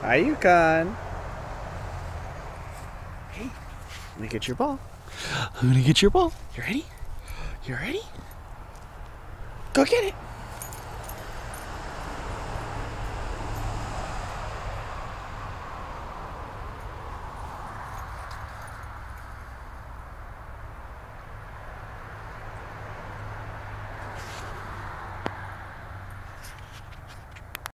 Hi, Yukon. Hey, let me get your ball. I'm gonna get your ball. You ready? You ready? Go get it.